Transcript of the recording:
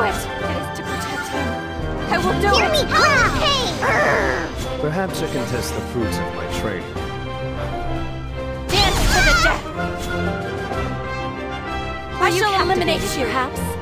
do it! It is to protect him. I will do Hear it! Hear me ah! cry! Perhaps I can test the fruits of my training. Dance to the death! I shall eliminate you, perhaps?